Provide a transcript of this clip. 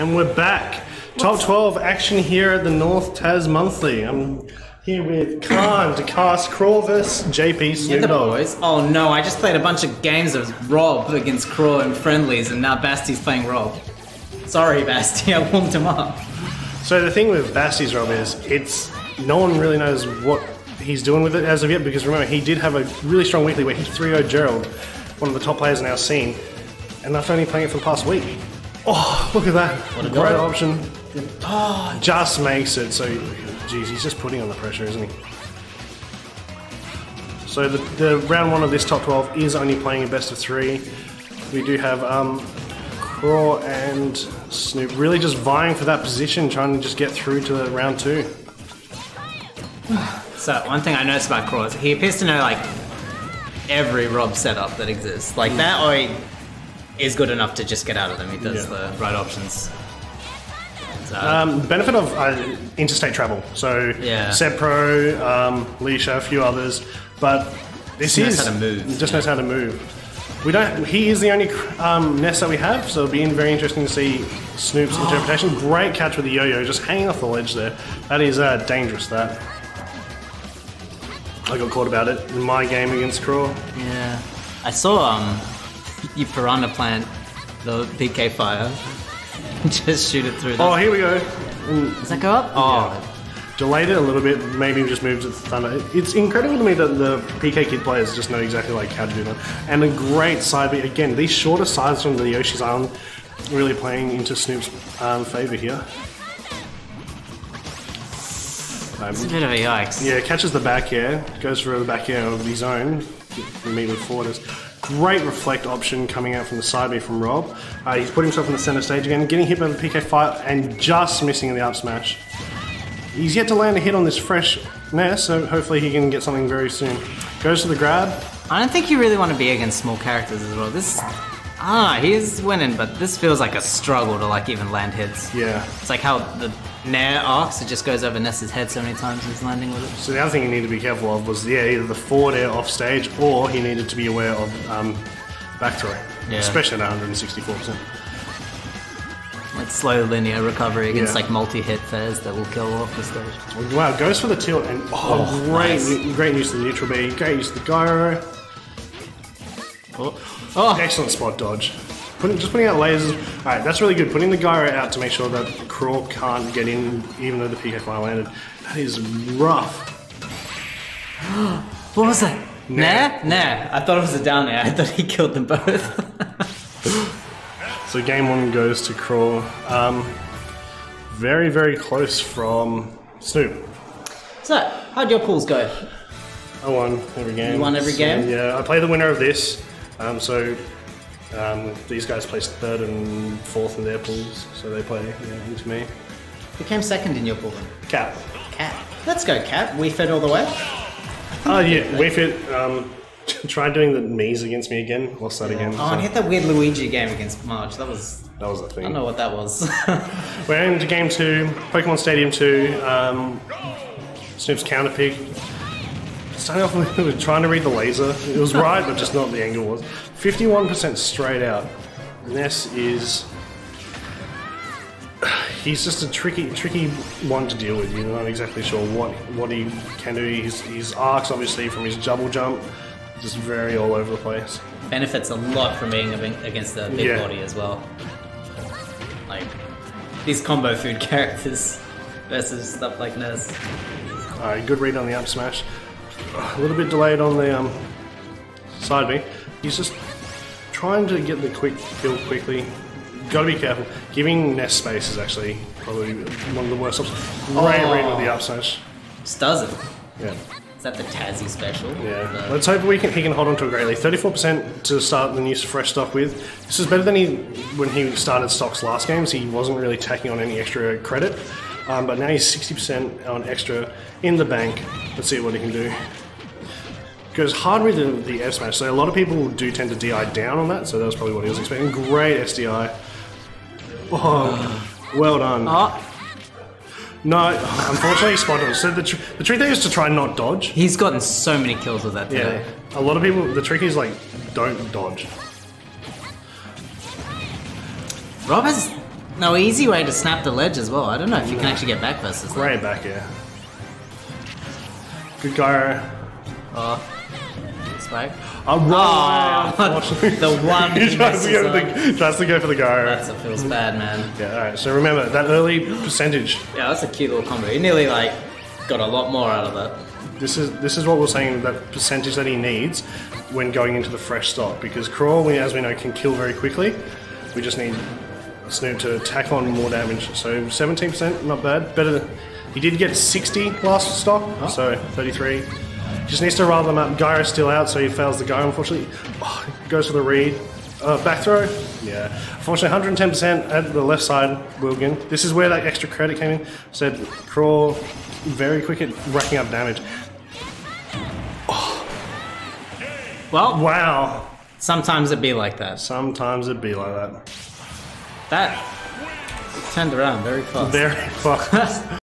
And we're back. Top 12 action here at the North Tas Monthly. I'm here with Khan to cast Kraw vs. JP Snoop the Dogg. boys. Oh no, I just played a bunch of games of Rob against Kraw and friendlies, and now Basti's playing Rob. Sorry, Basti, I warmed him up. So the thing with Basti's Rob is it's no one really knows what he's doing with it as of yet because remember he did have a really strong weekly where he 3 Gerald, one of the top players in our scene, and that's only playing it for the past week. Oh, look at that. What a Great goal. option. Just makes it so, geez, he's just putting on the pressure, isn't he? So the, the round one of this top 12 is only playing a best of three. We do have um, Kraw and Snoop really just vying for that position, trying to just get through to the round two. So one thing I noticed about Kraw is he appears to know like every Rob setup that exists. Like that or he is good enough to just get out of them. He does Yeah. the right options. Um, benefit of uh, interstate travel. So Yeah. Seb Pro, um, Leisha, a few others, but this Just knows is how to move, Just knows how to move. We don't. He is the only um, Ness that we have, so it'll be very interesting to see Snoop's interpretation. Great catch with the yo-yo, just hanging off the ledge there. That is uh, dangerous. That I got caught about it in my game against Kraw. yeah. I saw um you piranha plant the PK fire. just shoot it through. The, Oh, here we go. Does that go up? Oh, Delayed it a little bit, maybe just moved it to Thunder. It's incredible to me that the PK Kid players just know exactly like how to do that. And a great side B. Again, these shorter sides from the Yoshi's Island really playing into Snoop's um, favour here. It's a bit of a yikes. yeah, catches the back air, goes for the back air of his own. We meet with forwarders. Great reflect option coming out from the side B from Rob. Uh, he's put himself in the center stage again, getting hit by the PK fire and just missing in the up smash. He's yet to land a hit on this fresh Ness, so hopefully he can get something very soon. Goes to the grab. I don't think you really want to be against small characters as well. This, ah, he's winning, but this feels like a struggle to like even land hits. Yeah. It's like how the Nair arcs, it just goes over Ness's head so many times he's landing with it. So the other thing he needed to be careful of was yeah, either the forward air off stage or he needed to be aware of um, back throw, Yeah. especially at 164%. Like slow linear recovery against Yeah. like multi-hit fairs that will kill off the stage. Wow, goes for the tilt and oh, Oh, great, nice. great use of the neutral B, great use of the gyro. Oh, oh. Excellent spot dodge. Putting, just putting out lasers. Alright, that's really good. Putting the gyro out to make sure that Kraw can't get in even though the PK landed. That is rough. what was that? Nah, nah. I thought it was a down air. I thought he killed them both. So game one goes to Kraw. Um, very, very close from Snoop. so, how'd your pools go? I won every game. You won every So, game? Yeah, I play the winner of this. Um, so um, these guys placed third and fourth in their pools, so they play yeah, into me. Who came second in your pool then? Cap. Cat. Let's go, Cap. We fed all the way. Oh yeah, we fit. Um, try doing the Mii's against me again. Lost that again. Oh, and hit that weird Luigi game against Marge. That was. that was the I thing. don't know what that was. We're into game two, Pokemon Stadium two. Um, Snoop's counter pick. Starting off with trying to read the laser. It was right, but just not the angle was. Fifty-one percent straight out. Ness is. He's just a tricky, tricky one to deal with. You're not exactly sure what what he can do. His, his arcs, obviously, from his double jump, just very all over the place. Benefits a lot from being ag- against the big Yeah. body as well. Like, these combo food characters versus stuff like Ness. Alright, good read on the up smash. A little bit delayed on the um, side B. He's just trying to get the quick kill quickly. Gotta be careful. Giving Ness space is actually probably one of the worst options. Great Oh. read with the up smash. Just does it. Yeah. Is that the Tassie special? Yeah. The- Let's hope we can, he can hold on to a great lead. 34% to start the new fresh stock with. This is better than he when he started stocks last games. He wasn't really taking on any extra credit. Um, but now he's 60% on extra in the bank. Let's see what he can do. Goes hard with the, the F smash. So a lot of people do tend to DI down on that. So that was probably what he was expecting. Great SDI. Oh, well done. Oh, No, unfortunately, spot on. So the, tr- the trick there is to try and not dodge. he's gotten so many kills with that today. Yeah. A lot of people, the trick is like, don't dodge. Rob has No, easy way to snap the ledge as well. I don't know if you can actually get back versus that. Great back air. Good gyro. Oh, spike. Oh, wrong Oh, the one he tries to, go for the, tries to go for the. That's what feels bad, man. Yeah, alright, so remember, that early percentage, Yeah, that's a cute little combo. He nearly like got a lot more out of that. this is this is what we're saying, that percentage that he needs when going into the fresh stock, because Kraw, we, as we know, can kill very quickly. We just need Snoop to tack on more damage. So 17%, not bad. Better than, he did get 60 last stock, so 33. Just needs to rile them up. Gyro's still out, so he fails the gyro, unfortunately. Oh, goes for the read. Uh, back throw? Yeah. Unfortunately, 110% at the left side, Wilgen. This is where that extra credit came in. Said Kraw very quick at racking up damage. Well, Wow. sometimes it be like that. Sometimes it'd be like that. That turned around very fast. Very fast.